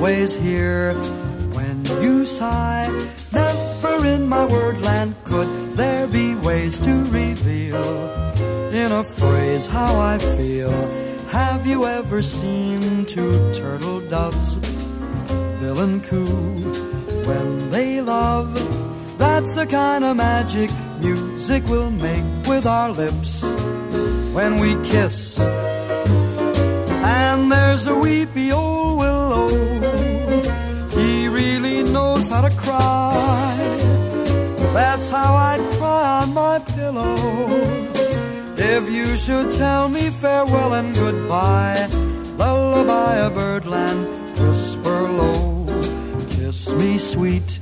Always hear when you sigh. Never in my wordland could there be ways to reveal in a phrase how I feel. Have you ever seen two turtle doves, bill and coo, when they love? That's the kind of magic music we'll make with our lips when we kiss. And there's a weepy old If you should tell me farewell and goodbye, lullaby of birdland, whisper low, kiss me sweet,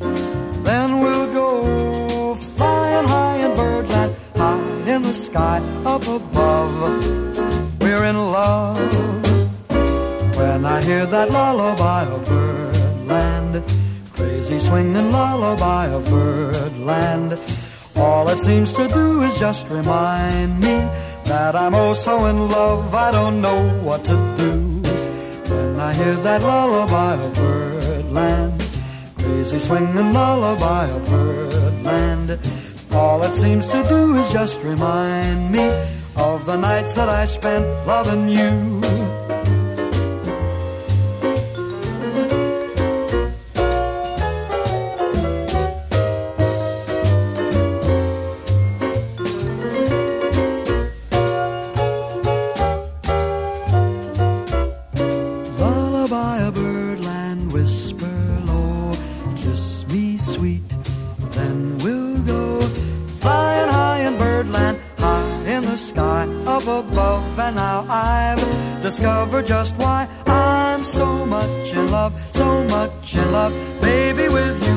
then we'll go flying high in birdland, high in the sky up above. We're in love when I hear that lullaby of birdland, crazy swinging lullaby of birdland. All it seems to do is just remind me that I'm oh so in love, I don't know what to do. When I hear that lullaby of birdland, crazy swinging lullaby of birdland. All it seems to do is just remind me of the nights that I spent loving you. Low, kiss me sweet, then we'll go flying high in birdland, high in the sky up above. And now I've discovered just why I'm so much in love, so much in love, baby, with you.